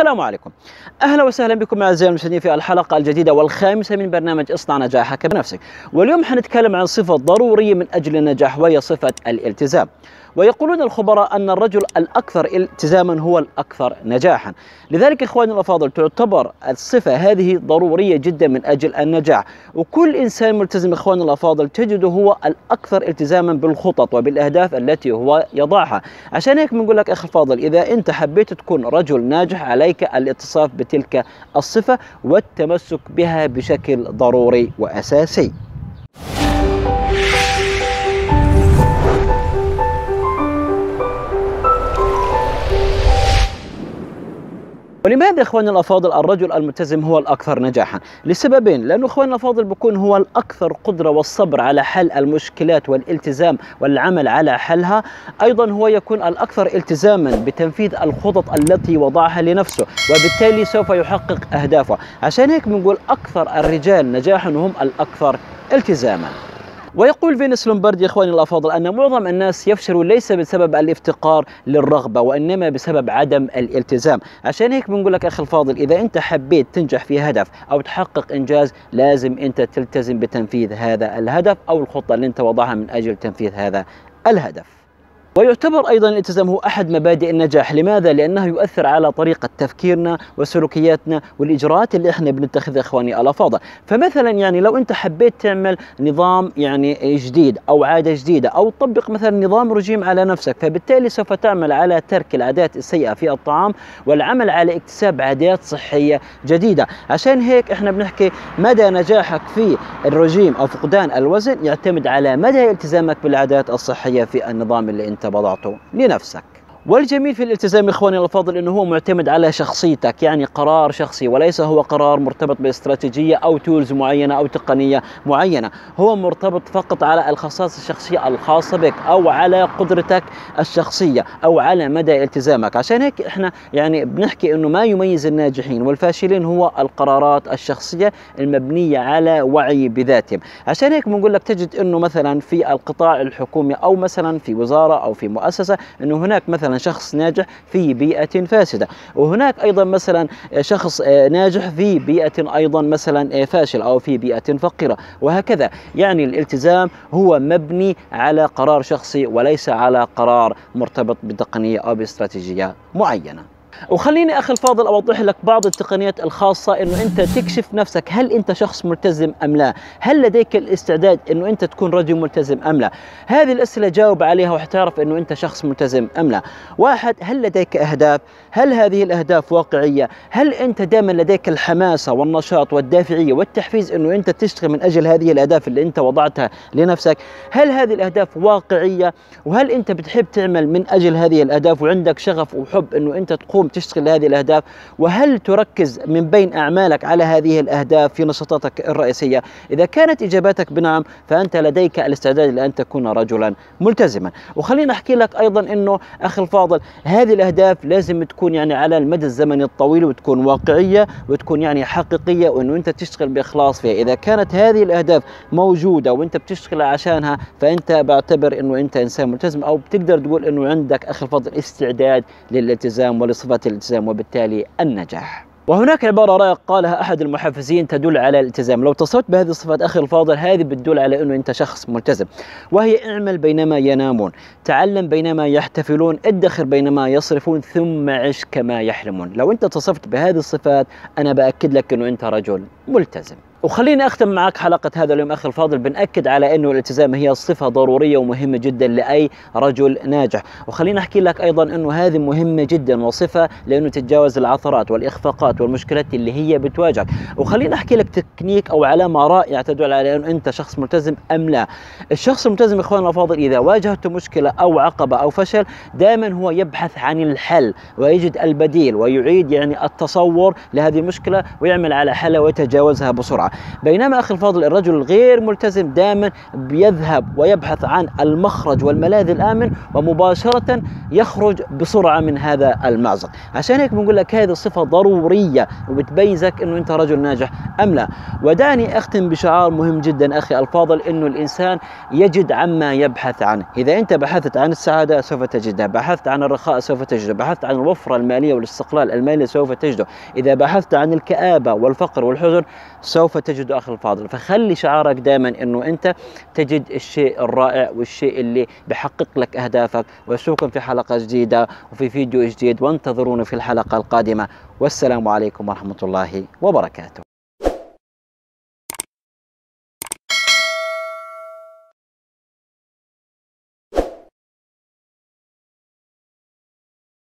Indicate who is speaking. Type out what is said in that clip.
Speaker 1: السلام عليكم. أهلا وسهلا بكم أعزائي المشاهدين في الحلقة الجديدة والخامسة من برنامج اصنع نجاحك بنفسك. واليوم حنتكلم عن صفة ضرورية من أجل النجاح وهي صفة الالتزام. ويقولون الخبراء أن الرجل الأكثر التزاما هو الأكثر نجاحا. لذلك إخواني الأفاضل تعتبر الصفة هذه ضرورية جدا من أجل النجاح. وكل إنسان ملتزم إخواني الأفاضل تجده هو الأكثر التزاما بالخطط وبالأهداف التي هو يضعها. عشان هيك بنقول لك أخي الفاضل إذا أنت حبيت تكون رجل ناجح عليك الاتصاف بتلك الصفة والتمسك بها بشكل ضروري وأساسي. ولماذا اخواننا الأفاضل الرجل الملتزم هو الأكثر نجاحا؟ لسببين، لأنه اخواننا الأفاضل بيكون هو الأكثر قدرة والصبر على حل المشكلات والالتزام والعمل على حلها، أيضا هو يكون الأكثر التزاما بتنفيذ الخطط التي وضعها لنفسه، وبالتالي سوف يحقق أهدافه، عشان هيك بنقول أكثر الرجال نجاحا هم الأكثر التزاما. ويقول فينس لومباردي إخواني الأفاضل أن معظم الناس يفشلوا ليس بسبب الافتقار للرغبة وإنما بسبب عدم الالتزام، عشان هيك بنقول لك أخي الفاضل إذا أنت حبيت تنجح في هدف أو تحقق إنجاز لازم أنت تلتزم بتنفيذ هذا الهدف أو الخطة اللي أنت وضعها من أجل تنفيذ هذا الهدف. ويعتبر أيضا الالتزام هو أحد مبادئ النجاح، لماذا؟ لأنه يؤثر على طريقة تفكيرنا وسلوكياتنا والإجراءات اللي إحنا بنتخذها إخواني الافاضل، فمثلا يعني لو أنت حبيت تعمل نظام يعني جديد أو عادة جديدة أو تطبق مثلا نظام رجيم على نفسك، فبالتالي سوف تعمل على ترك العادات السيئة في الطعام والعمل على اكتساب عادات صحية جديدة، عشان هيك إحنا بنحكي مدى نجاحك في الرجيم أو فقدان الوزن يعتمد على مدى التزامك بالعادات الصحية في النظام اللي أنت وضعته لنفسك. والجميل في الالتزام إخواني الافاضل إنه هو معتمد على شخصيتك يعني قرار شخصي وليس هو قرار مرتبط باستراتيجية أو تولز معينة أو تقنية معينة. هو مرتبط فقط على الخصائص الشخصية الخاصة بك أو على قدرتك الشخصية أو على مدى التزامك. عشان هيك إحنا يعني بنحكي إنه ما يميز الناجحين والفاشلين هو القرارات الشخصية المبنية على وعي بذاتهم. عشان هيك بنقول لك تجد إنه مثلا في القطاع الحكومي أو مثلا في وزارة أو في مؤسسة إنه هناك مثلا شخص ناجح في بيئة فاسدة. وهناك أيضا مثلا شخص ناجح في بيئة أيضا مثلا فاشل أو في بيئة فقيرة. وهكذا. يعني الالتزام هو مبني على قرار شخصي وليس على قرار مرتبط بتقنية أو باستراتيجية معينة. وخليني أخي الفاضل أوضح لك بعض التقنيات الخاصة إنه أنت تكشف نفسك هل أنت شخص ملتزم أم لا؟ هل لديك الاستعداد إنه أنت تكون رجل ملتزم أم لا؟ هذه الأسئلة جاوب عليها وحتعرف إنه أنت شخص ملتزم أم لا. واحد هل لديك أهداف؟ هل هذه الأهداف واقعية؟ هل أنت دائما لديك الحماسة والنشاط والدافعية والتحفيز إنه أنت تشتغل من أجل هذه الأهداف اللي أنت وضعتها لنفسك؟ هل هذه الأهداف واقعية؟ وهل أنت بتحب تعمل من أجل هذه الأهداف وعندك شغف وحب إنه أنت تقوم تشتغل هذه الأهداف؟ وهل تركز من بين أعمالك على هذه الأهداف في نشاطاتك الرئيسية؟ إذا كانت إجاباتك بنعم فأنت لديك الاستعداد لأن تكون رجلا ملتزما. وخلينا أحكي لك أيضا أنه أخي الفاضل هذه الأهداف لازم تكون يعني على المدى الزمني الطويل وتكون واقعية وتكون يعني حقيقية وأنه أنت تشتغل بإخلاص فيها. إذا كانت هذه الأهداف موجودة وأنت بتشتغل عشانها فأنت بعتبر أنه أنت إنسان ملتزم أو بتقدر تقول أنه عندك أخي الفاضل استعداد للالتزام ولصفات الالتزام وبالتالي النجاح. وهناك عبارة رائعة قالها أحد المحفزين تدل على الالتزام. لو اتصفت بهذه الصفات أخي الفاضل هذه بتدل على أنه أنت شخص ملتزم. وهي اعمل بينما ينامون. تعلم بينما يحتفلون. ادخر بينما يصرفون. ثم عش كما يحلمون. لو أنت اتصفت بهذه الصفات أنا بأكد لك أنه أنت رجل ملتزم. وخليني أختم معك حلقة هذا اليوم أخي الفاضل بنأكد على أنه الالتزام هي صفة ضرورية ومهمة جدا لأي رجل ناجح. وخليني أحكي لك أيضا أنه هذه مهمة جدا وصفة لأنه تتجاوز العثرات والإخفاقات والمشكلات اللي هي بتواجهك. وخليني أحكي لك تكنيك أو علامة رائعة تدل على أنه أنت شخص ملتزم أم لا. الشخص الملتزم إخواننا الافاضل إذا واجهته مشكلة أو عقبة أو فشل دائما هو يبحث عن الحل ويجد البديل ويعيد يعني التصور لهذه المشكلة ويعمل على حلها ويتجاوزها بسرعة. بينما أخي الفاضل الرجل الغير ملتزم دائما بيذهب ويبحث عن المخرج والملاذ الآمن ومباشرة يخرج بسرعة من هذا المأزق عشان هيك بنقول لك هذه صفة ضرورية وبتميزك أنه أنت رجل ناجح أم لا. ودعني أختم بشعار مهم جدا أخي الفاضل أنه الإنسان يجد عما يبحث عنه. إذا أنت بحثت عن السعادة سوف تجدها بحثت عن الرخاء سوف تجده بحثت عن الوفرة المالية والاستقلال المالي سوف تجده. إذا بحثت عن الكآبة والفقر والحزن سوف تجد أخي الفاضل. فخلي شعارك دائما أنه أنت تجد الشيء الرائع والشيء اللي بحقق لك أهدافك. وأشوفكم في حلقة جديدة وفي فيديو جديد. وانتظرونا في الحلقة القادمة. والسلام عليكم ورحمة الله وبركاته.